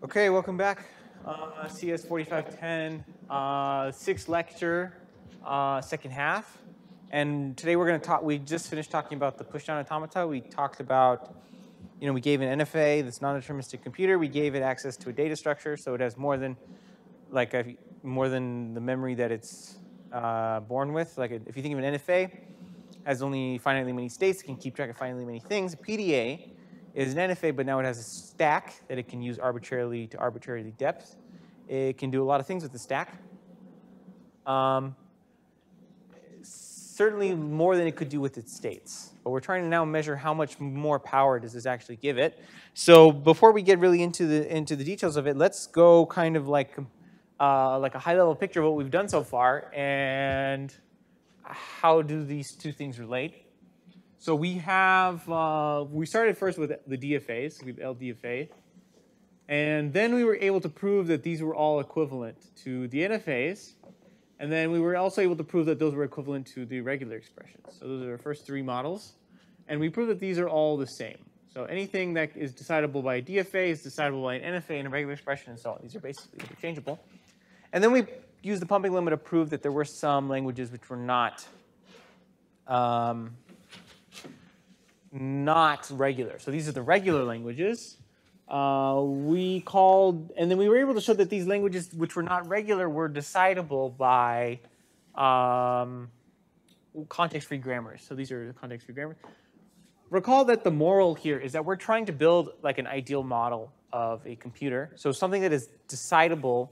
Okay, welcome back. Uh, CS 4510, uh, sixth lecture, uh, second half. And today we're going to talk, we just finished talking about the pushdown automata. We talked about, you know, we gave an NFA, this non-deterministic computer, we gave it access to a data structure, so it has more than, like, a, more than the memory that it's uh, born with. Like, if you think of an NFA, has only finitely many states, it can keep track of finitely many things. A PDA is an NFA, but now it has a stack that it can use arbitrarily to arbitrarily depth. It can do a lot of things with the stack. Um, certainly more than it could do with its states. But we're trying to now measure how much more power does this actually give it. So before we get really into the into the details of it, let's go kind of like uh, like a high level picture of what we've done so far and how do these two things relate. So we have, uh, we started first with the DFAs, we have LDFA. And then we were able to prove that these were all equivalent to the NFAs. And then we were also able to prove that those were equivalent to the regular expressions. So those are our first three models. And we proved that these are all the same. So anything that is decidable by a DFA is decidable by an NFA and a regular expression and so on. These are basically interchangeable. And then we used the pumping lemma to prove that there were some languages which were not um, not regular. So these are the regular languages. Uh, we called, and then we were able to show that these languages which were not regular were decidable by um, context-free grammars. So these are the context-free grammars. Recall that the moral here is that we're trying to build like an ideal model of a computer. So something that is decidable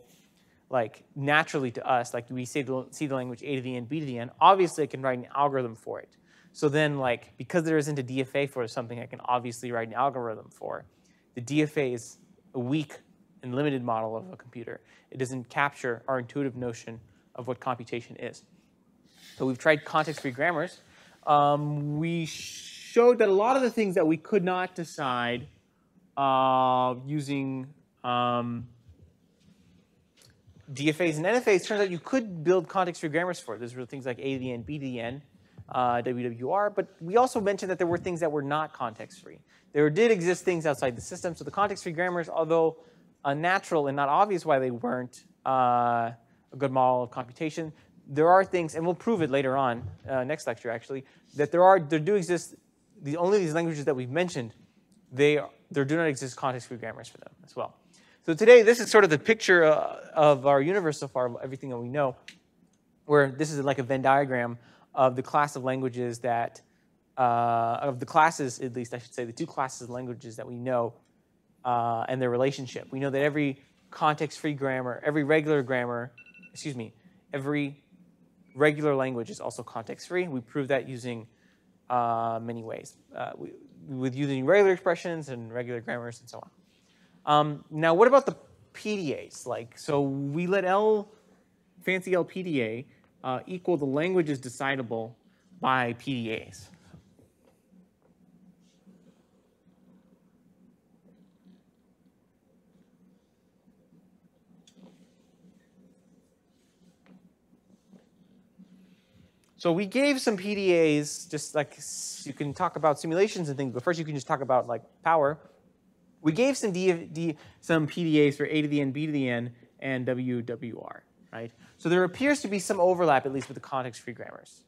like naturally to us, like we say the, see the language A to the N, B to the N, obviously I can write an algorithm for it. So then like, because there isn't a DFA for something I can obviously write an algorithm for, the DFA is a weak and limited model of a computer. It doesn't capture our intuitive notion of what computation is. So we've tried context-free grammars. Um, we showed that a lot of the things that we could not decide uh, using um, DFAs and NFAs, turns out you could build context-free grammars for. There's real things like A to uh, WWR, but we also mentioned that there were things that were not context-free. There did exist things outside the system, so the context-free grammars, although unnatural and not obvious why they weren't uh, a good model of computation, there are things, and we'll prove it later on, uh, next lecture actually, that there are, there do exist, the, only these languages that we've mentioned, they, there do not exist context-free grammars for them as well. So today, this is sort of the picture uh, of our universe so far, everything that we know, where this is like a Venn diagram of the class of languages that, uh, of the classes, at least I should say, the two classes of languages that we know uh, and their relationship. We know that every context-free grammar, every regular grammar, excuse me, every regular language is also context-free. We prove that using uh, many ways, uh, we, with using regular expressions and regular grammars and so on. Um, now, what about the PDAs? Like, so we let L, fancy L PDA, uh, equal the languages decidable by PDAs. So we gave some PDAs, just like you can talk about simulations and things, but first you can just talk about like power. We gave some, D, D, some PDAs for A to the N, B to the N, and WWR, right? So there appears to be some overlap, at least with the context-free grammars.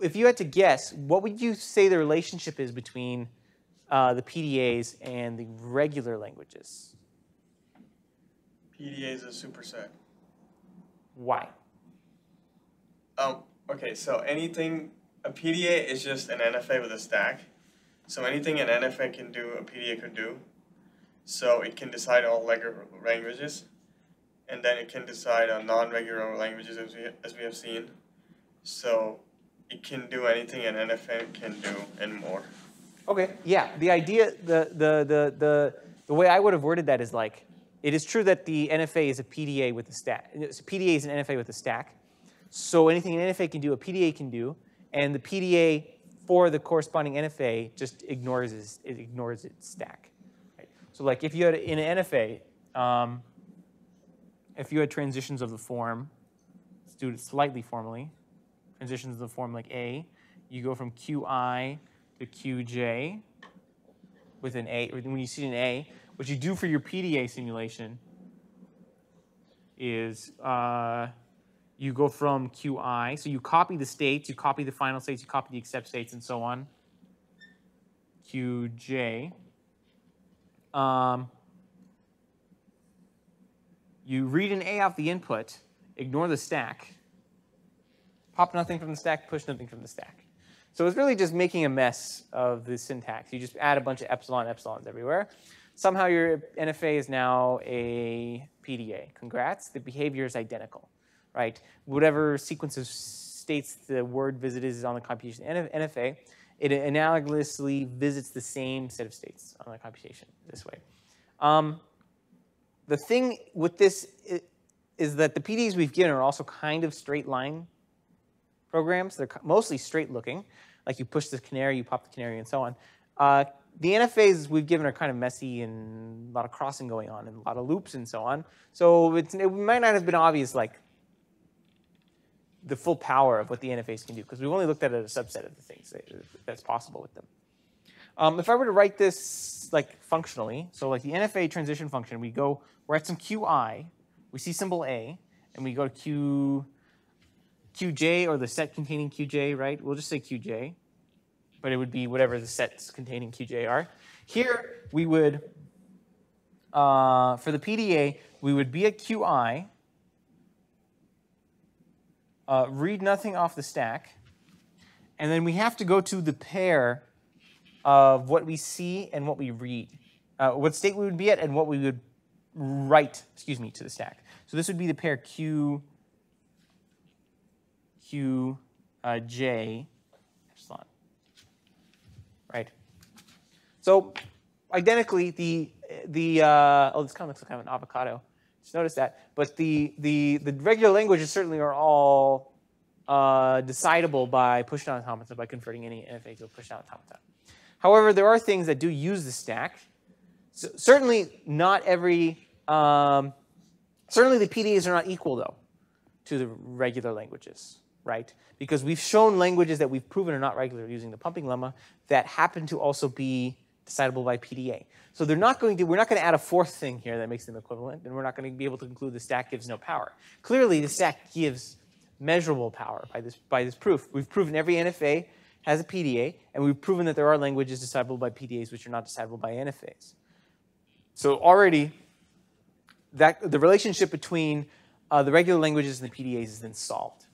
If you had to guess, what would you say the relationship is between uh, the PDAs and the regular languages? PDA is a superset. Why? Um, okay, so anything, a PDA is just an NFA with a stack. So anything an NFA can do, a PDA could do. So it can decide all regular languages, and then it can decide on non-regular languages as we, as we have seen. So it can do anything an NFA can do and more. Okay, yeah. The idea, the, the, the, the, the way I would have worded that is like, it is true that the NFA is a PDA with a stack. So PDA is an NFA with a stack. So anything an NFA can do, a PDA can do, and the PDA for the corresponding NFA just ignores its, it ignores its stack. Right? So like if you had in an NFA, um, if you had transitions of the form, let's do it slightly formally, transitions of the form like A, you go from Qi to Qj with an A, when you see an A, what you do for your PDA simulation is uh, you go from QI, so you copy the states, you copy the final states, you copy the accept states, and so on. QJ. Um, you read an A off the input, ignore the stack, pop nothing from the stack, push nothing from the stack. So it's really just making a mess of the syntax. You just add a bunch of epsilon epsilons everywhere. Somehow your NFA is now a PDA. Congrats, the behavior is identical, right? Whatever sequence of states the word visited is on the computation NFA, it analogously visits the same set of states on the computation this way. Um, the thing with this is that the PDs we've given are also kind of straight line programs. They're mostly straight looking, like you push the canary, you pop the canary, and so on. Uh, the NFAs we've given are kind of messy and a lot of crossing going on and a lot of loops and so on. So it might not have been obvious like the full power of what the NFAs can do because we've only looked at a subset of the things that's possible with them. Um, if I were to write this like functionally, so like the NFA transition function, we go, we're at some QI, we see symbol A, and we go to Q, QJ or the set containing QJ, right? We'll just say QJ, but it would be whatever the sets containing QJ are. Here we would, uh, for the PDA, we would be at QI, uh, read nothing off the stack, and then we have to go to the pair of what we see and what we read, uh, what state we would be at and what we would write, excuse me, to the stack. So this would be the pair Q, Q, uh, J, epsilon, right? So identically, the, the uh, oh, this kind of an avocado. Just notice that. But the, the, the regular languages certainly are all uh, decidable by push-down automata, by converting any NFA to a pushdown automata. However, there are things that do use the stack. So certainly not every, um, certainly the PDAs are not equal though to the regular languages, right? Because we've shown languages that we've proven are not regular using the pumping lemma that happen to also be decidable by PDA. So they're not going to, we're not going to add a fourth thing here that makes them equivalent, and we're not going to be able to conclude the stack gives no power. Clearly, the stack gives measurable power by this, by this proof. We've proven every NFA has a PDA, and we've proven that there are languages decidable by PDAs which are not decidable by NFAs. So already, that, the relationship between uh, the regular languages and the PDAs is then solved.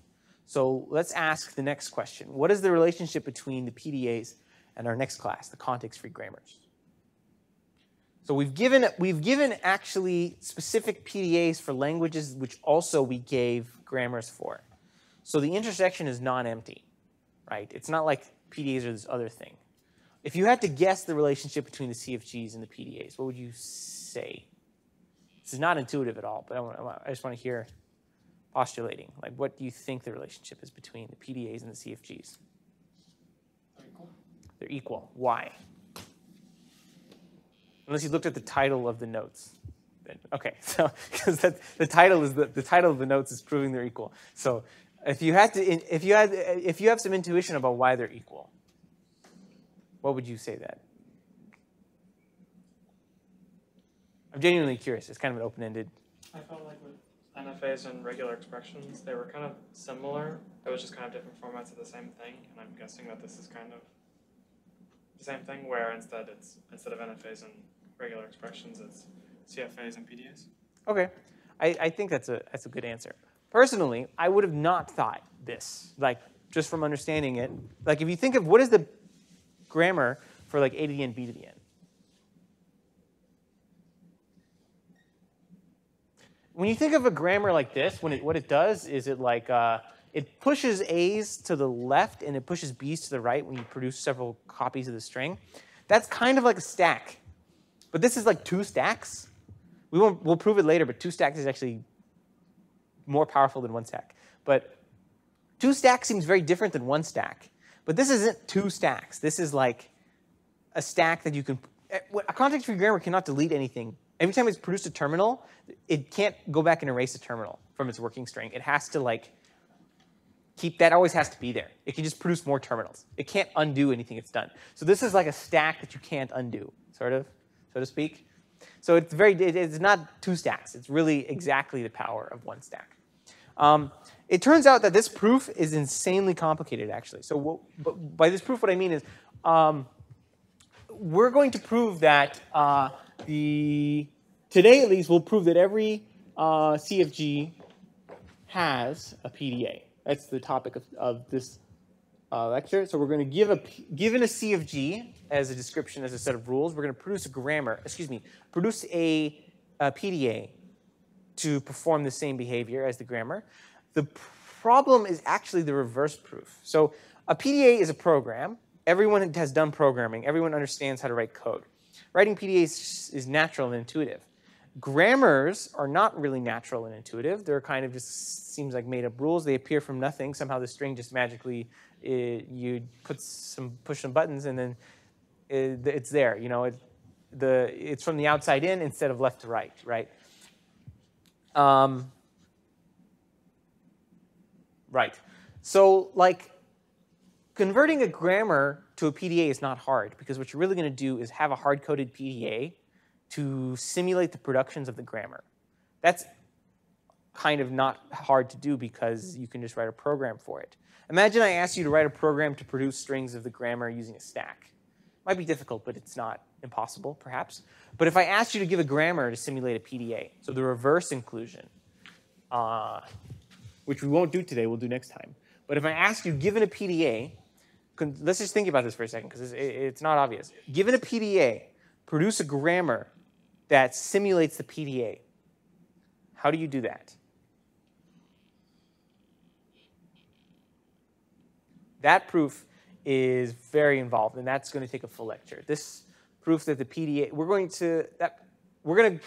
So let's ask the next question. What is the relationship between the PDAs and our next class, the context-free grammars? So we've given, we've given actually specific PDAs for languages which also we gave grammars for. So the intersection is non-empty right? It's not like PDAs are this other thing. If you had to guess the relationship between the CFGs and the PDAs, what would you say? This is not intuitive at all, but I, want, I just want to hear postulating. Like, what do you think the relationship is between the PDAs and the CFGs? They're equal. They're equal. Why? Unless you looked at the title of the notes. Okay, so because the title is the, the title of the notes is proving they're equal. So if you had to, if you had, if you have some intuition about why they're equal, what would you say that? I'm genuinely curious. It's kind of an open-ended. I felt like with NFAs and regular expressions, they were kind of similar. It was just kind of different formats of the same thing, and I'm guessing that this is kind of the same thing, where instead it's instead of NFAs and regular expressions, it's CFAs and PDAs. Okay, I, I think that's a that's a good answer. Personally, I would have not thought this, like just from understanding it. Like if you think of what is the grammar for like A to the N, B to the N. When you think of a grammar like this, when it, what it does is it like, uh, it pushes A's to the left and it pushes B's to the right when you produce several copies of the string. That's kind of like a stack. But this is like two stacks. We won't, we'll prove it later, but two stacks is actually more powerful than one stack. But two stacks seems very different than one stack. But this isn't two stacks. This is like a stack that you can, eh, a context-free grammar cannot delete anything. Every time it's produced a terminal, it can't go back and erase a terminal from its working string. It has to like keep, that always has to be there. It can just produce more terminals. It can't undo anything it's done. So this is like a stack that you can't undo, sort of, so to speak. So it's very, it's not two stacks. It's really exactly the power of one stack. Um, it turns out that this proof is insanely complicated, actually. So what, by this proof, what I mean is, um, we're going to prove that uh, the today at least we'll prove that every uh, CFG has a PDA. That's the topic of, of this uh, lecture. So we're going to give a, given a CFG as a description as a set of rules. We're going to produce a grammar. Excuse me, produce a, a PDA to perform the same behavior as the grammar. The problem is actually the reverse proof. So a PDA is a program. Everyone has done programming. Everyone understands how to write code. Writing PDAs is natural and intuitive. Grammars are not really natural and intuitive. They're kind of just seems like made up rules. They appear from nothing. Somehow the string just magically it, you put some push some buttons and then it, it's there. You know, it, the it's from the outside in instead of left to right, right? Um, right. So like converting a grammar to a PDA is not hard because what you're really going to do is have a hard-coded PDA to simulate the productions of the grammar. That's kind of not hard to do because you can just write a program for it. Imagine I asked you to write a program to produce strings of the grammar using a stack. Might be difficult, but it's not impossible, perhaps. But if I asked you to give a grammar to simulate a PDA, so the reverse inclusion, uh, which we won't do today, we'll do next time. But if I ask you, given a PDA, let's just think about this for a second because it's, it's not obvious. Given a PDA, produce a grammar that simulates the PDA. How do you do that? That proof is very involved, and that's going to take a full lecture. This proof that the PDA, we're going to, that, we're going to,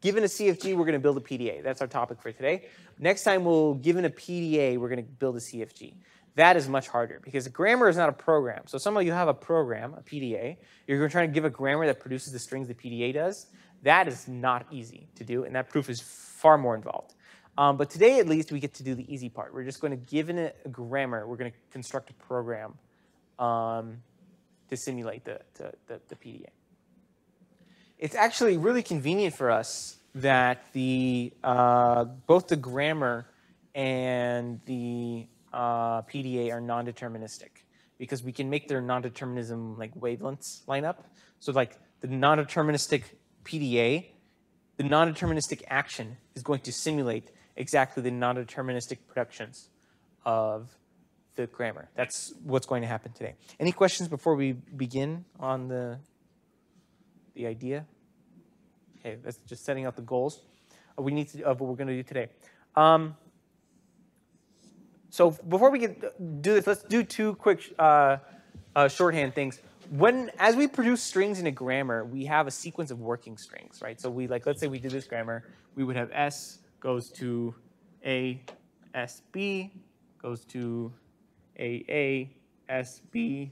given a CFG, we're going to build a PDA. That's our topic for today. Next time, we'll, given a PDA, we're going to build a CFG. That is much harder because grammar is not a program. So some of you have a program, a PDA. You're going to try to give a grammar that produces the strings the PDA does. That is not easy to do, and that proof is far more involved. Um, but today, at least, we get to do the easy part. We're just going to, given a grammar, we're going to construct a program um, to simulate the, the, the, the PDA. It's actually really convenient for us that the uh, both the grammar and the uh, PDA are non-deterministic because we can make their non-determinism like wavelengths line up. So like the non-deterministic PDA, the non-deterministic action is going to simulate exactly the non-deterministic productions of the grammar. That's what's going to happen today. Any questions before we begin on the the idea? Okay, that's just setting out the goals uh, we need to, of what we're going to do today. Um, so before we get do this, let's do two quick uh, uh, shorthand things. When as we produce strings in a grammar, we have a sequence of working strings, right? So we like let's say we did this grammar, we would have s goes to a s b goes to a a s b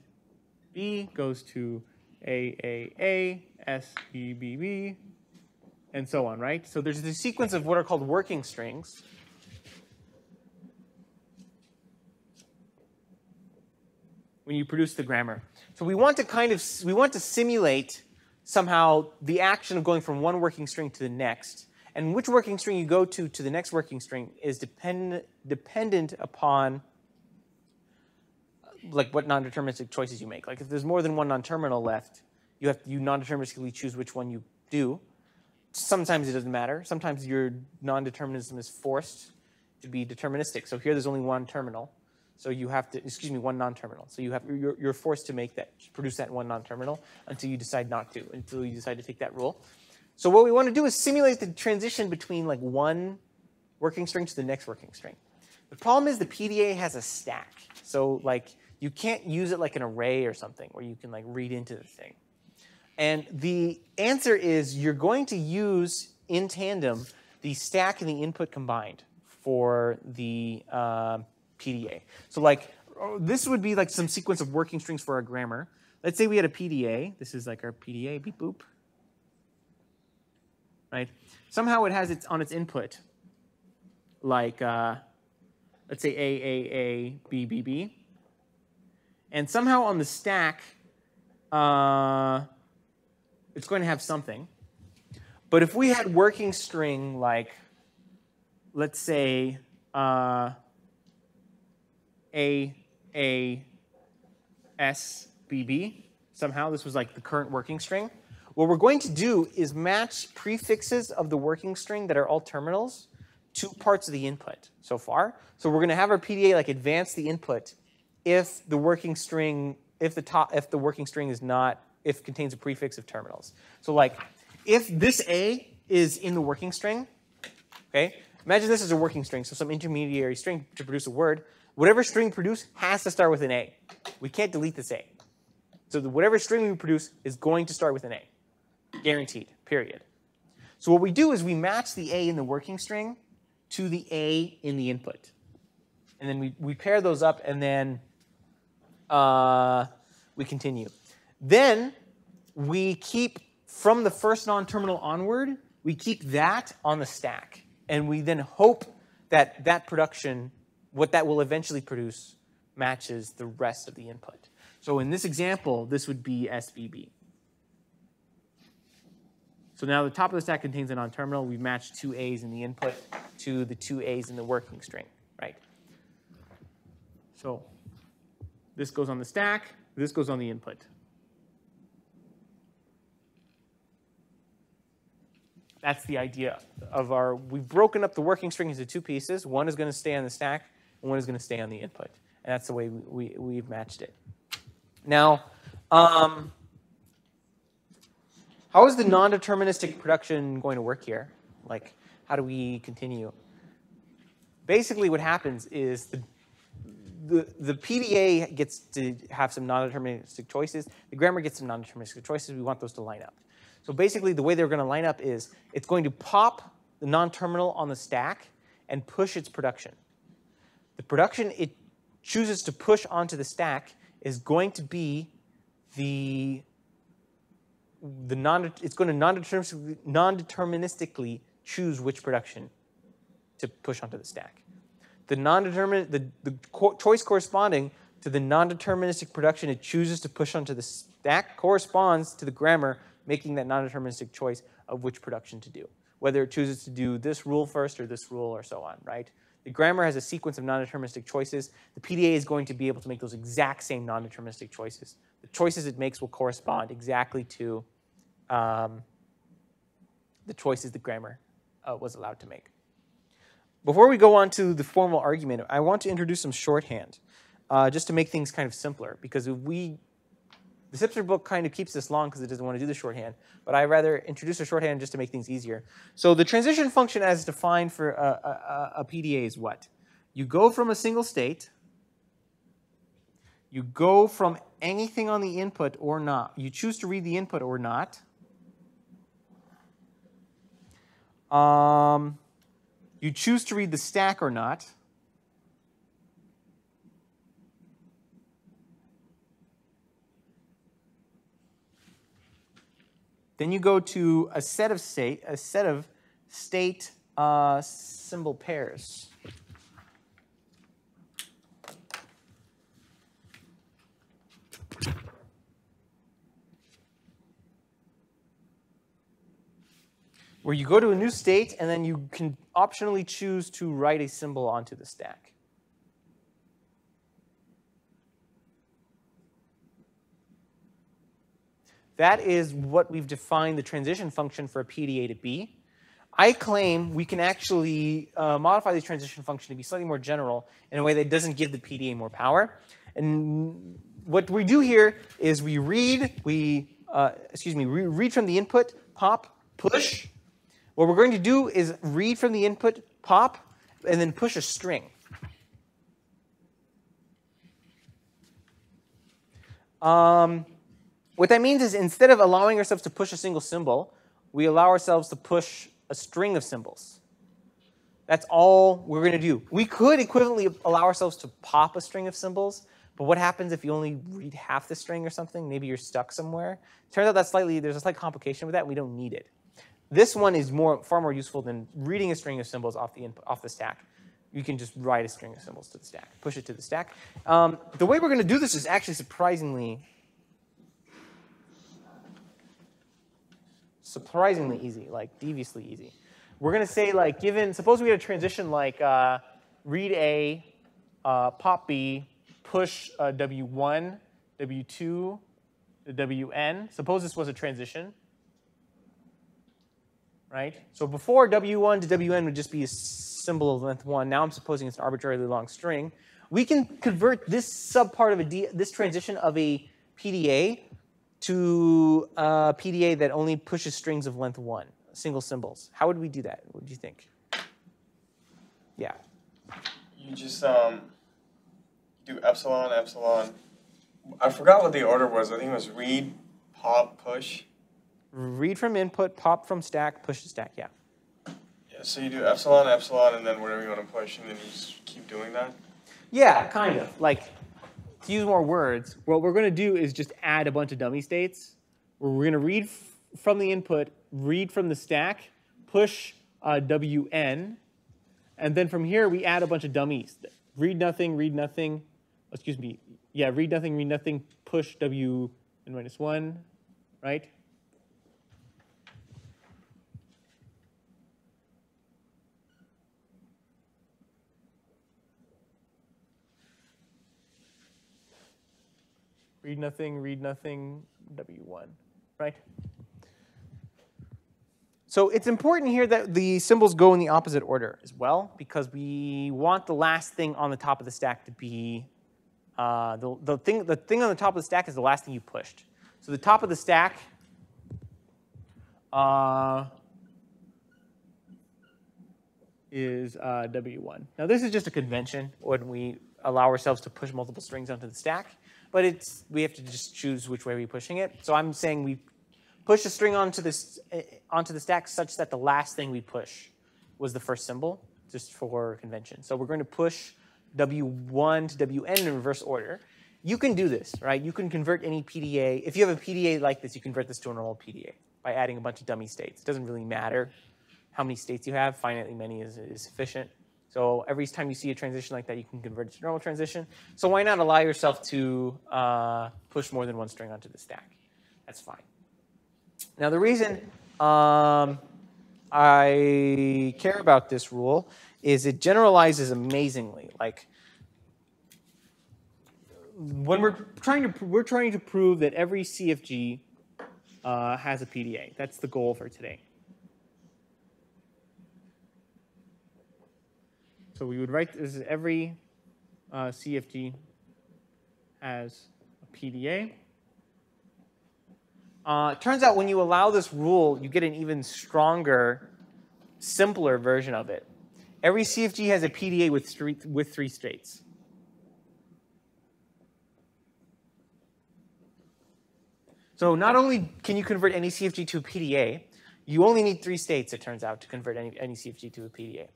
b goes to a a a s b b b and so on, right? So there's this sequence of what are called working strings. when you produce the grammar. So we want to kind of we want to simulate somehow the action of going from one working string to the next. And which working string you go to to the next working string is dependent dependent upon like what non-deterministic choices you make. Like if there's more than one non-terminal left, you have you non-deterministically choose which one you do. Sometimes it doesn't matter. Sometimes your non-determinism is forced to be deterministic. So here there's only one terminal. So you have to, excuse me, one non-terminal. So you have, you're, you're forced to make that, produce that one non-terminal until you decide not to, until you decide to take that rule. So what we want to do is simulate the transition between like one working string to the next working string. The problem is the PDA has a stack. So like you can't use it like an array or something where you can like read into the thing. And the answer is you're going to use in tandem the stack and the input combined for the uh, PDA. So like this would be like some sequence of working strings for our grammar. Let's say we had a PDA. This is like our PDA, beep boop. Right? Somehow it has its on its input, like uh, let's say A, A, A, B, B, B. And somehow on the stack, uh, it's going to have something. But if we had working string like, let's say, uh, A, A, S, B, B, somehow this was like the current working string, what we're going to do is match prefixes of the working string that are all terminals to parts of the input so far. So we're going to have our PDA like advance the input if the working string, if the top, if the working string is not, if contains a prefix of terminals. So like, if this A is in the working string, okay, imagine this is a working string, so some intermediary string to produce a word. Whatever string produced has to start with an A. We can't delete this A. So the, whatever string we produce is going to start with an A. Guaranteed, period. So what we do is we match the A in the working string to the A in the input. And then we, we pair those up and then uh, we continue. Then we keep, from the first non-terminal onward, we keep that on the stack. And we then hope that that production, what that will eventually produce, matches the rest of the input. So in this example, this would be SBB. So now the top of the stack contains a non-terminal. We've matched two A's in the input to the two A's in the working string, right? So this goes on the stack, this goes on the input. That's the idea of our, we've broken up the working string into two pieces. One is going to stay on the stack, and one is going to stay on the input. And that's the way we, we, have matched it. Now, um, how is the non-deterministic production going to work here? Like, how do we continue? Basically, what happens is the the, PDA gets to have some non-deterministic choices. The grammar gets some non-deterministic choices. We want those to line up. So basically, the way they're going to line up is it's going to pop the non-terminal on the stack and push its production. The production it chooses to push onto the stack is going to be the the non it's going to non-deterministically, non-deterministically choose which production to push onto the stack the non-determinate, the, the co choice corresponding to the non-deterministic production it chooses to push onto the stack corresponds to the grammar making that non-deterministic choice of which production to do, whether it chooses to do this rule first or this rule or so on, right? The grammar has a sequence of non-deterministic choices. The PDA is going to be able to make those exact same non-deterministic choices. The choices it makes will correspond exactly to um, the choices the grammar uh, was allowed to make. Before we go on to the formal argument, I want to introduce some shorthand, uh, just to make things kind of simpler. Because we, the Sipser book kind of keeps this long because it doesn't want to do the shorthand, but I rather introduce a shorthand just to make things easier. So the transition function as defined for a, a, a PDA is what? You go from a single state, you go from anything on the input or not. You choose to read the input or not. Um, you choose to read the stack or not. Then you go to a set of state, a set of state uh, symbol pairs. where you go to a new state and then you can optionally choose to write a symbol onto the stack. That is what we've defined the transition function for a PDA to be. I claim we can actually uh, modify the transition function to be slightly more general in a way that doesn't give the PDA more power. And what we do here is we read, we, uh, excuse me, we read from the input, pop, push, what we're going to do is read from the input, pop, and then push a string. Um, what that means is instead of allowing ourselves to push a single symbol, we allow ourselves to push a string of symbols. That's all we're going to do. We could equivalently allow ourselves to pop a string of symbols, but what happens if you only read half the string or something? Maybe you're stuck somewhere. Turns out that slightly there's a slight complication with that. We don't need it. This one is more, far more useful than reading a string of symbols off the, input, off the stack. You can just write a string of symbols to the stack, push it to the stack. Um, the way we're going to do this is actually surprisingly surprisingly easy, like deviously easy. We're going to say like given, suppose we had a transition like uh, read A, uh, pop B, push uh, W1, W2 to WN. Suppose this was a transition, right? So before W1 to WN would just be a symbol of length 1. Now I'm supposing it's an arbitrarily long string. We can convert this subpart of a D, this transition of a PDA to a PDA that only pushes strings of length 1, single symbols. How would we do that? What do you think? Yeah. You just um do epsilon, epsilon. I forgot what the order was. I think it was read, pop, push. Read from input, pop from stack, push to stack. Yeah. Yeah, so you do epsilon, epsilon, and then whatever you want to push, and then you just keep doing that. Yeah, kind of. Like, to use more words, what we're going to do is just add a bunch of dummy states. We're going to read from the input, read from the stack, push uh, WN, and then from here we add a bunch of dummies. Read nothing, read nothing. Excuse me. Yeah, read nothing, read nothing, push W n minus 1, right? Read nothing, read nothing, W1, right? So it's important here that the symbols go in the opposite order as well, because we want the last thing on the top of the stack to be, uh, the, the, thing, the thing on the top of the stack is the last thing you pushed. So the top of the stack uh, is uh, W1. Now this is just a convention when we allow ourselves to push multiple strings onto the stack but it's we have to just choose which way we're pushing it. So I'm saying we push a string onto this onto the stack such that the last thing we push was the first symbol, just for convention. So we're going to push W1 to Wn in reverse order. You can do this, right? You can convert any PDA. If you have a PDA like this, you convert this to a normal PDA by adding a bunch of dummy states. It doesn't really matter how many states you have. Finitely many is, is sufficient. So every time you see a transition like that, you can convert it to normal transition. So why not allow yourself to uh, push more than one string onto the stack? That's fine. Now the reason um, I care about this rule is it generalizes amazingly. Like when we're trying to we're trying to prove that every CFG uh, has a PDA. That's the goal for today. So we would write this every uh, CFG has a PDA. Uh, turns out when you allow this rule, you get an even stronger, simpler version of it. Every CFG has a PDA with three, with three states. So not only can you convert any CFG to a PDA, you only need three states, it turns out, to convert any, any CFG to a PDA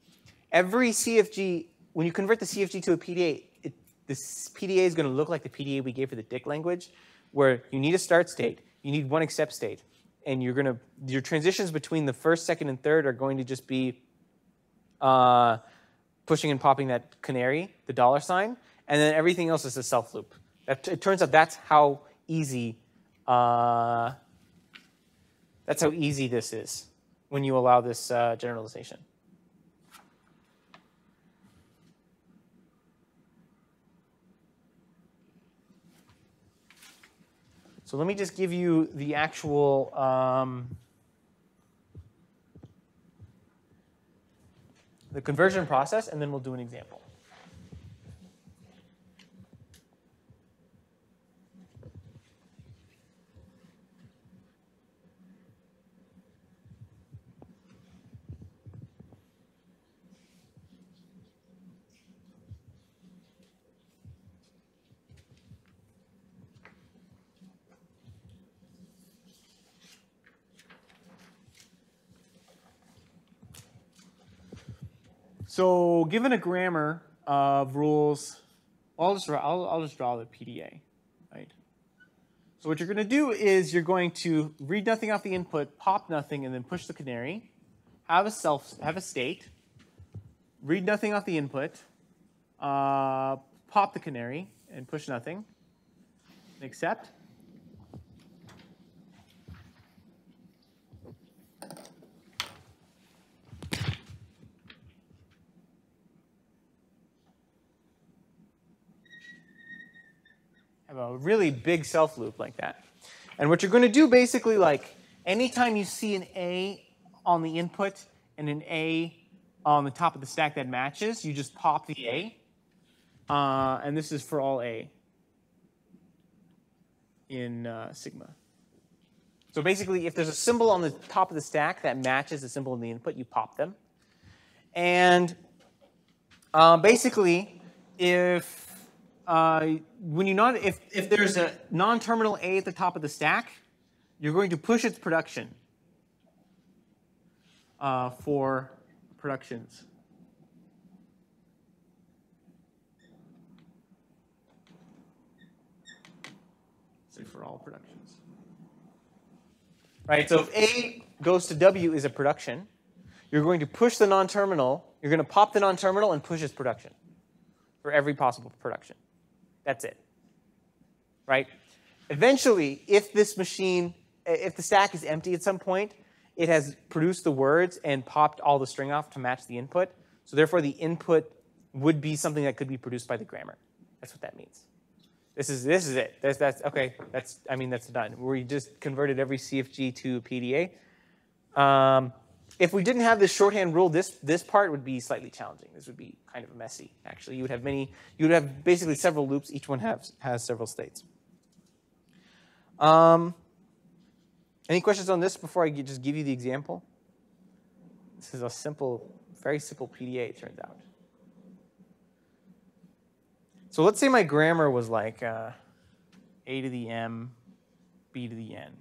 every CFG, when you convert the CFG to a PDA, it, this PDA is going to look like the PDA we gave for the Dyck language, where you need a start state, you need one accept state, and you're going to your transitions between the first, second, and third are going to just be uh, pushing and popping that canary, the dollar sign, and then everything else is a self loop. That, it turns out that's how easy uh, that's how easy this is when you allow this uh, generalization. So let me just give you the actual um, the conversion process, and then we'll do an example. So given a grammar of rules, I'll just, I'll, I'll just draw the PDA, right? So what you're going to do is you're going to read nothing off the input, pop nothing, and then push the canary. Have a self, have a state. Read nothing off the input, uh, pop the canary, and push nothing. Accept. A really big self loop like that. And what you're going to do basically, like anytime you see an A on the input and an A on the top of the stack that matches, you just pop the A. Uh, and this is for all A in uh, sigma. So basically, if there's a symbol on the top of the stack that matches the symbol in the input, you pop them. And uh, basically, if uh, when you not if if there's a non-terminal A at the top of the stack, you're going to push its production uh, for productions. So for all productions. Right, so if A goes to W is a production, you're going to push the non-terminal, you're going to pop the non-terminal and push its production for every possible production. That's it. Right? Eventually, if this machine, if the stack is empty at some point, it has produced the words and popped all the string off to match the input. So therefore, the input would be something that could be produced by the grammar. That's what that means. This is this is it. That's that's okay. That's I mean that's done. We just converted every CFG to PDA. Um, if we didn't have this shorthand rule, this this part would be slightly challenging. This would be kind of messy. Actually, you would have many. You would have basically several loops. Each one has has several states. Um, any questions on this before I just give you the example? This is a simple, very simple PDA. It turns out. So let's say my grammar was like uh, a to the m, b to the n.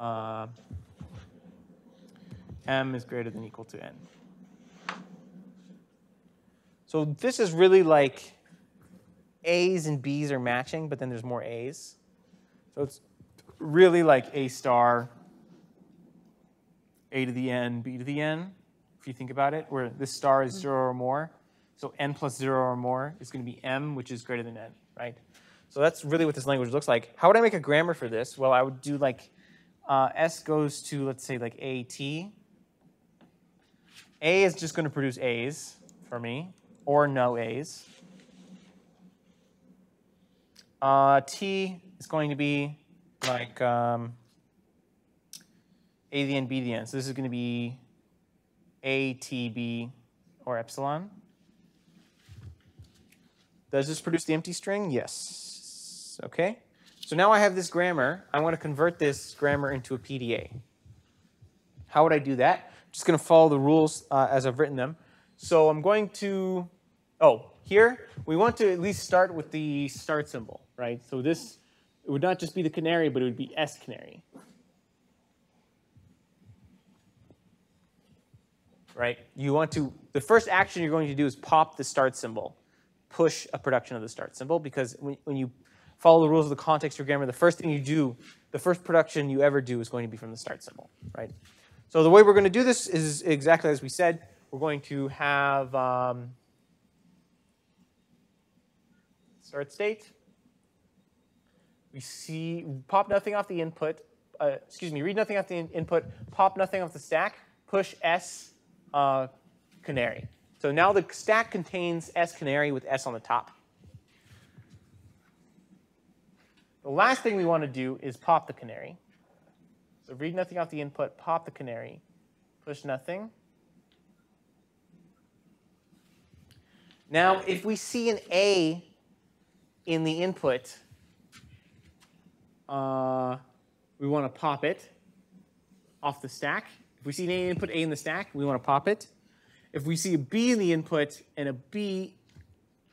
Uh, m is greater than equal to n. So this is really like a's and b's are matching, but then there's more a's. So it's really like a star, a to the n, b to the n, if you think about it, where this star is zero or more. So n plus 0 or more is going to be m, which is greater than n, right? So that's really what this language looks like. How would I make a grammar for this? Well, I would do like uh, s goes to, let's say, like at. A is just going to produce a's for me, or no a's. Uh, t is going to be like um, a the n, b the n. So this is going to be a, t, b, or epsilon. Does this produce the empty string? Yes. Okay. So now I have this grammar. I want to convert this grammar into a PDA. How would I do that? I'm just going to follow the rules uh, as I've written them. So I'm going to, oh, here we want to at least start with the start symbol, right? So this it would not just be the canary, but it would be S canary. Right? You want to, the first action you're going to do is pop the start symbol push a production of the start symbol because when, when you follow the rules of the context or grammar, the first thing you do, the first production you ever do is going to be from the start symbol, right? So the way we're going to do this is exactly as we said. We're going to have um, start state. We see pop nothing off the input. Uh, excuse me, read nothing off the in input. Pop nothing off the stack. Push S uh, canary. So now the stack contains S canary with S on the top. The last thing we want to do is pop the canary. So read nothing off the input, pop the canary, push nothing. Now, if we see an A in the input, uh, we want to pop it off the stack. If we see an A input A in the stack, we want to pop it. If we see a B in the input and a B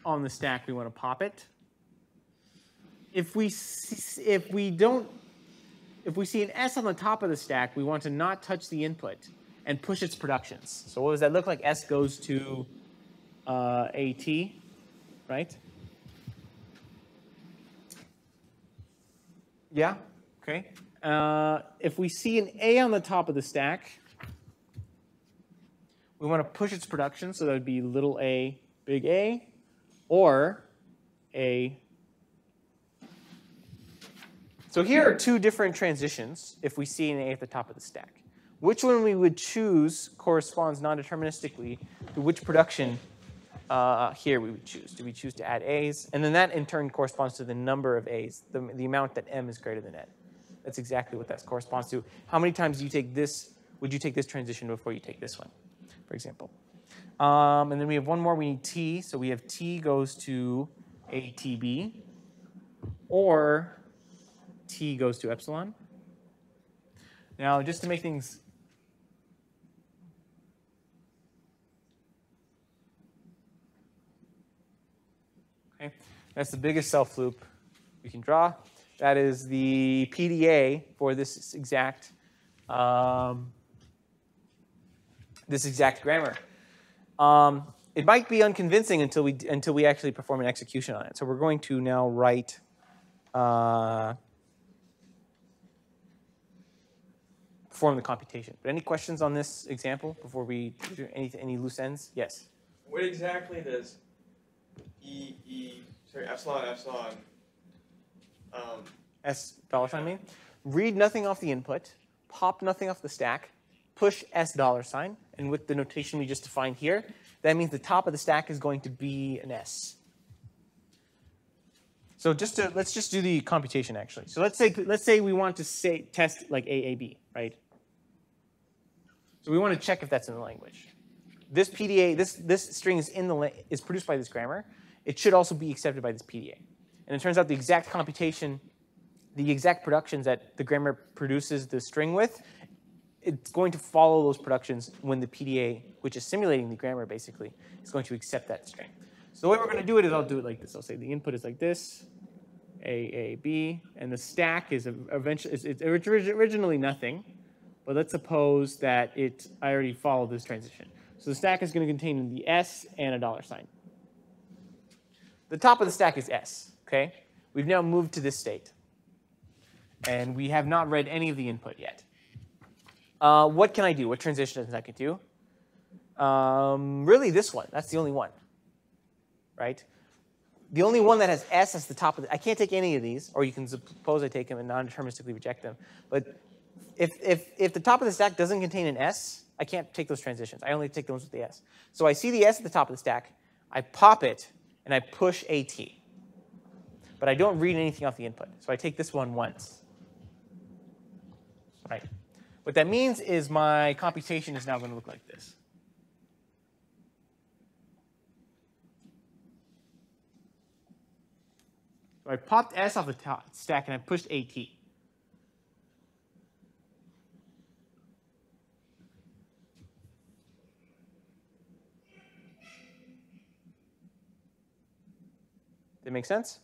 on the stack, we want to pop it. If we see, if we don't if we see an S on the top of the stack, we want to not touch the input and push its productions. So what does that look like? S goes to uh, AT, right? Yeah, okay. Uh, if we see an A on the top of the stack, we want to push its production, so that would be little a, big A, or a. So here are two different transitions if we see an A at the top of the stack. Which one we would choose corresponds non-deterministically to which production uh, here we would choose. Do we choose to add A's? And then that in turn corresponds to the number of A's, the, the amount that M is greater than N. That's exactly what that corresponds to. How many times do you take this, would you take this transition before you take this one, for example? Um, and then we have one more, we need T. So we have T goes to ATB, or T goes to epsilon. Now, just to make things Okay, that's the biggest self loop we can draw. That is the PDA for this exact um, this exact grammar. Um, it might be unconvincing until we until we actually perform an execution on it. So we're going to now write. Uh, perform the computation. But any questions on this example before we do any, any loose ends? Yes. What exactly does E E sorry epsilon epsilon um, S dollar sign mean? Read nothing off the input, pop nothing off the stack, push S dollar sign, and with the notation we just defined here, that means the top of the stack is going to be an S. So just to let's just do the computation actually. So let's say let's say we want to say test like AAB, right? So we want to check if that's in the language. This PDA, this this string is in the is produced by this grammar. It should also be accepted by this PDA. And it turns out the exact computation, the exact productions that the grammar produces the string with, it's going to follow those productions when the PDA, which is simulating the grammar basically, is going to accept that string. So the way we're going to do it is I'll do it like this. I'll say the input is like this, A, A, B, and the stack is eventually, it's originally nothing, but let's suppose that it, I already followed this transition. So the stack is going to contain the S and a dollar sign. The top of the stack is S, okay? We've now moved to this state. And we have not read any of the input yet. Uh, what can I do? What transitions I can do? Um, really, this one. That's the only one, right? The only one that has S as the top of the, I can't take any of these, or you can suppose I take them and non-deterministically reject them. But if, if, if the top of the stack doesn't contain an S, I can't take those transitions. I only take those with the S. So I see the S at the top of the stack, I pop it, and I push AT. But I don't read anything off the input. So I take this one once. Right. What that means is my computation is now going to look like this. So I popped S off the top stack and I pushed AT. Make sense?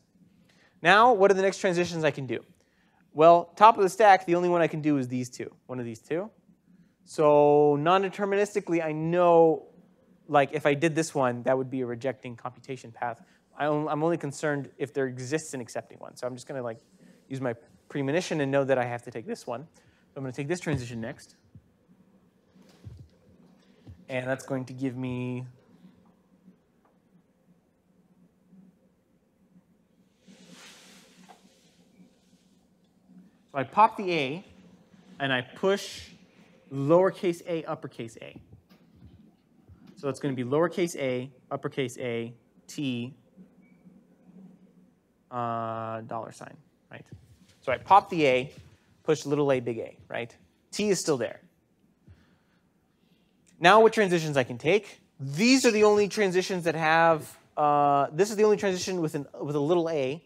Now, what are the next transitions I can do? Well, top of the stack, the only one I can do is these two, one of these two. So non-deterministically, I know, like if I did this one, that would be a rejecting computation path. I'm only concerned if there exists an accepting one. So I'm just going to like use my premonition and know that I have to take this one. So I'm going to take this transition next. And that's going to give me So I pop the A, and I push lowercase a, uppercase a. So it's going to be lowercase a, uppercase a, t, uh, dollar sign, right? So I pop the a, push little a, big A, right? T is still there. Now what transitions I can take? These are the only transitions that have, uh, this is the only transition with, an, with a little a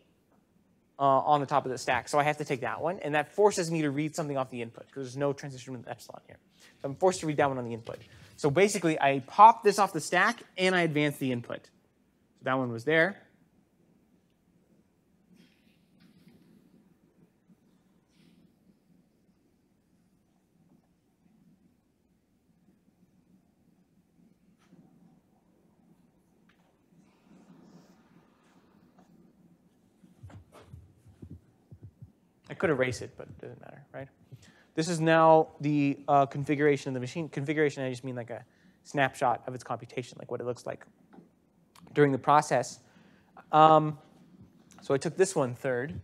uh, on the top of the stack. So I have to take that one, and that forces me to read something off the input because there's no transition with epsilon here. So I'm forced to read that one on the input. So basically, I pop this off the stack and I advance the input. So that one was there. I could erase it, but it doesn't matter, right? This is now the uh, configuration of the machine. Configuration, I just mean like a snapshot of its computation, like what it looks like during the process. Um, so I took this one third.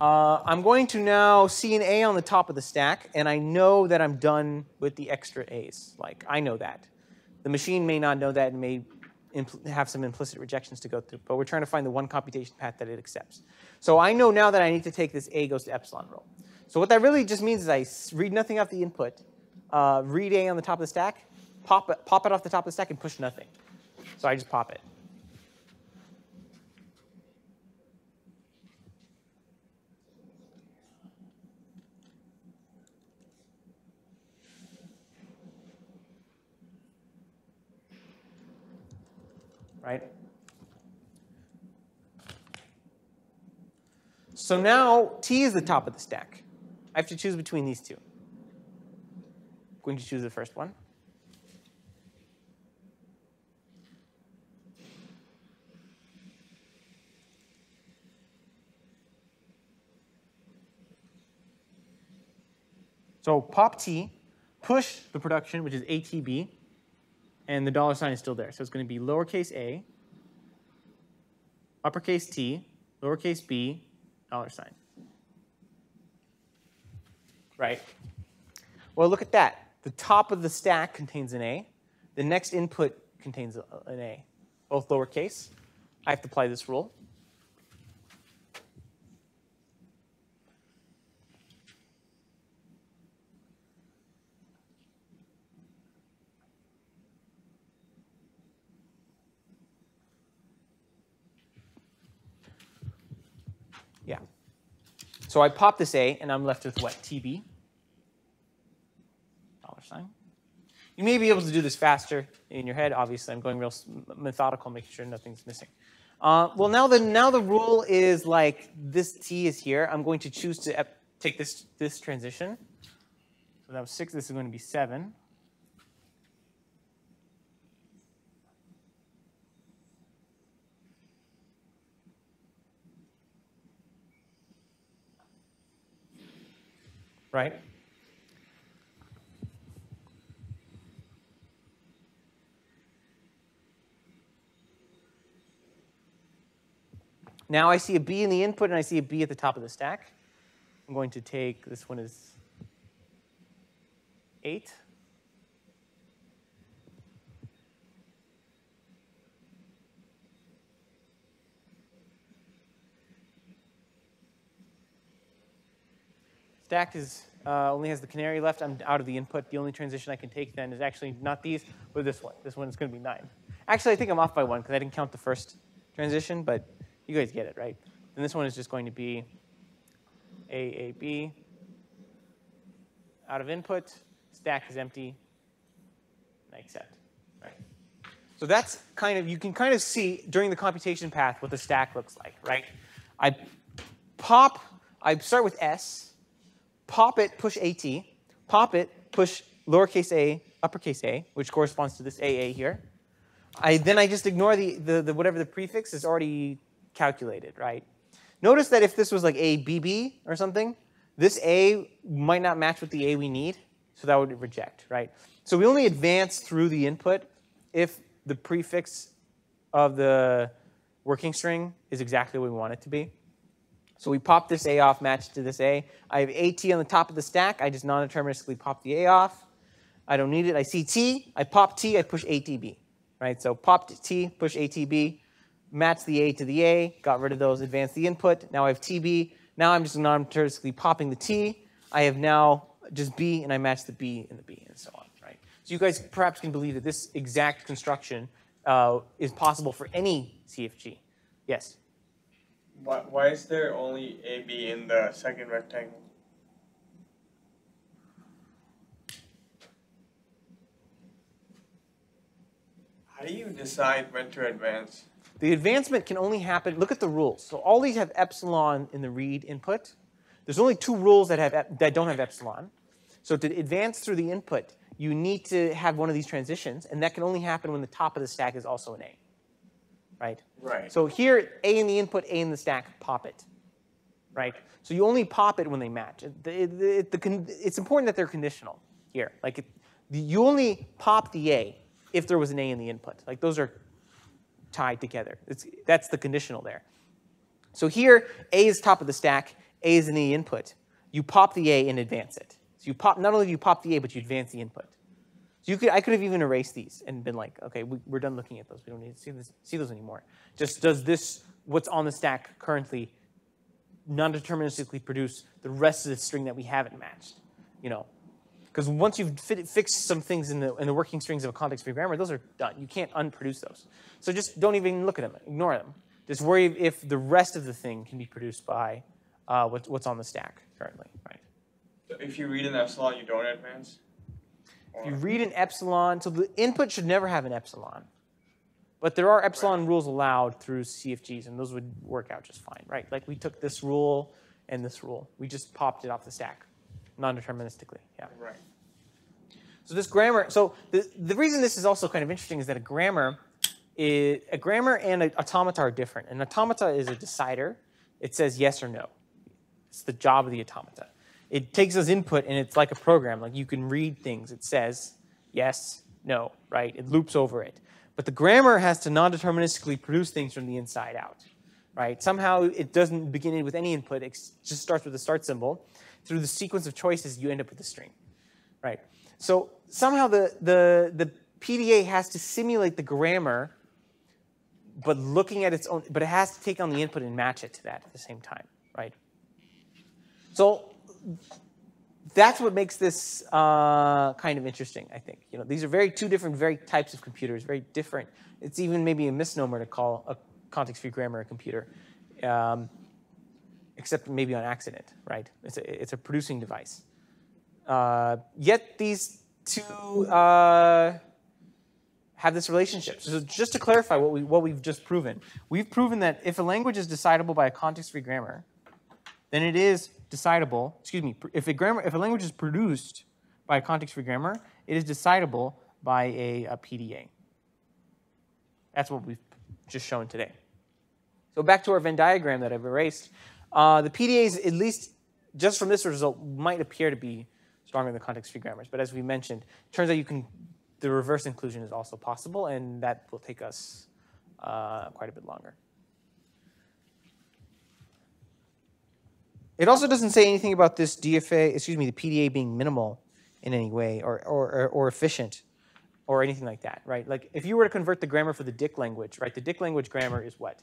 Uh, I'm going to now see an A on the top of the stack, and I know that I'm done with the extra A's. Like, I know that. The machine may not know that and may have some implicit rejections to go through, but we're trying to find the one computation path that it accepts. So I know now that I need to take this a goes to epsilon rule. So what that really just means is I read nothing off the input, uh, read a on the top of the stack, pop it, pop it off the top of the stack, and push nothing. So I just pop it. right? So now T is the top of the stack. I have to choose between these two. I'm going to choose the first one. So pop T, push the production, which is ATB, and the dollar sign is still there. So it's going to be lowercase a, uppercase T, lowercase b, dollar sign. Right? Well, look at that. The top of the stack contains an A. The next input contains an A, both lowercase. I have to apply this rule. Yeah. So I pop this A, and I'm left with what? TB. Dollar sign. You may be able to do this faster in your head. Obviously, I'm going real methodical, making sure nothing's missing. Uh, well, now the now the rule is like this T is here. I'm going to choose to take this this transition. So that was six. This is going to be seven. Right. Now I see a B in the input and I see a B at the top of the stack. I'm going to take, this one is 8. Stack is uh, only has the canary left. I'm out of the input. The only transition I can take then is actually not these, but this one. This one is going to be 9. Actually, I think I'm off by one because I didn't count the first transition, but you guys get it, right? And this one is just going to be AAB. Out of input, stack is empty, and I accept. Right. So that's kind of, you can kind of see during the computation path what the stack looks like, right? I pop, I start with S, pop it, push AT, pop it, push lowercase a, uppercase a, which corresponds to this AA here. I, then I just ignore the, the, the whatever the prefix is already calculated, right? Notice that if this was like ABB or something, this A might not match with the A we need, so that would reject, right? So we only advance through the input if the prefix of the working string is exactly what we want it to be. So we pop this A off matched to this A. I have AT on the top of the stack. I just non-deterministically pop the A off. I don't need it. I see T. I pop T. I push ATB. Right? So pop T, push ATB, match the A to the A, got rid of those, advance the input. Now I have TB. Now I'm just non-deterministically popping the T. I have now just B, and I match the B and the B, and so on. Right? So you guys perhaps can believe that this exact construction uh, is possible for any CFG. Yes? Why, why is there only AB in the second rectangle? How do you decide when to advance? The advancement can only happen, look at the rules. So all these have epsilon in the read input. There's only two rules that, have, that don't have epsilon. So to advance through the input, you need to have one of these transitions, and that can only happen when the top of the stack is also an A. Right? Right. So here, A in the input, A in the stack, pop it. Right? So you only pop it when they match. The it's important that they're conditional here. Like it, you only pop the A if there was an A in the input. Like those are tied together. It's, that's the conditional there. So here, A is top of the stack, A is in the input. You pop the A and advance it. So you pop, not only do you pop the A, but you advance the input. You could, I could have even erased these and been like, okay, we, we're done looking at those. We don't need to see, this, see those anymore. Just does this, what's on the stack currently, non-deterministically produce the rest of the string that we haven't matched? You know, because once you've fit, fixed some things in the, in the working strings of a context-free grammar, those are done. You can't unproduce those. So just don't even look at them. Ignore them. Just worry if the rest of the thing can be produced by uh, what, what's on the stack currently, right? So if you read an epsilon, you don't advance. If you read an epsilon, so the input should never have an epsilon. But there are epsilon rules allowed through CFGs, and those would work out just fine, right? Like we took this rule and this rule. We just popped it off the stack, non-deterministically, yeah. Right. So this grammar, so the, the reason this is also kind of interesting is that a grammar, is, a grammar and an automata are different. An automata is a decider. It says yes or no. It's the job of the automata. It takes as input and it's like a program. Like you can read things. It says yes, no, right? It loops over it. But the grammar has to non-deterministically produce things from the inside out, right? Somehow it doesn't begin with any input. It just starts with a start symbol. Through the sequence of choices, you end up with a string, right? So somehow the, the, the PDA has to simulate the grammar, but looking at its own, but it has to take on the input and match it to that at the same time, right? So that's what makes this uh, kind of interesting, I think. You know, these are very two different, very types of computers, very different. It's even maybe a misnomer to call a context-free grammar a computer, um, except maybe on accident, right? It's a, it's a producing device. Uh, yet these two uh, have this relationship. So just to clarify what, we, what we've just proven, we've proven that if a language is decidable by a context-free grammar, then it is decidable, excuse me, if a, grammar, if a language is produced by a context-free grammar, it is decidable by a, a, PDA. That's what we've just shown today. So back to our Venn diagram that I've erased. Uh, the PDAs, at least just from this result, might appear to be stronger than the context-free grammars. But as we mentioned, it turns out you can, the reverse inclusion is also possible, and that will take us uh, quite a bit longer. It also doesn't say anything about this DFA, excuse me, the PDA being minimal in any way or, or, or, efficient or anything like that, right? Like if you were to convert the grammar for the Dyck language, right, the Dyck language grammar is what?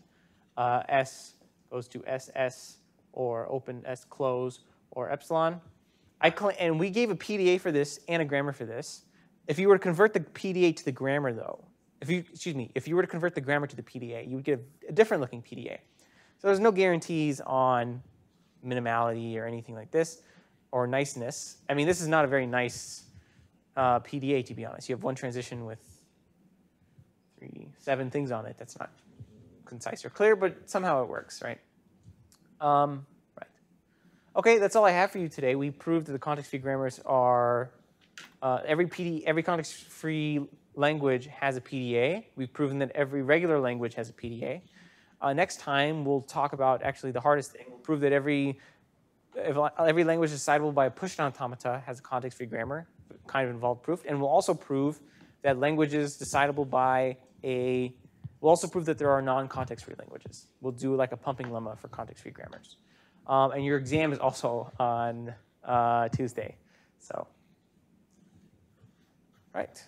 Uh, S goes to SS or open S close or epsilon. I and we gave a PDA for this and a grammar for this. If you were to convert the PDA to the grammar though, if you, excuse me, if you were to convert the grammar to the PDA, you would get a, a different looking PDA. So there's no guarantees on minimality or anything like this, or niceness. I mean, this is not a very nice uh, PDA, to be honest. You have one transition with three, seven things on it. That's not concise or clear, but somehow it works, right? Um, right. Okay, that's all I have for you today. We proved that the context-free grammars are uh, every PD, every context-free language has a PDA. We've proven that every regular language has a PDA. Uh, next time, we'll talk about actually the hardest thing. We'll prove that every, every language decidable by a Push-down automata has a context-free grammar, kind of involved proof. And we'll also prove that languages decidable by a, we'll also prove that there are non-context-free languages. We'll do like a pumping lemma for context-free grammars. Um, and your exam is also on uh, Tuesday. So, right.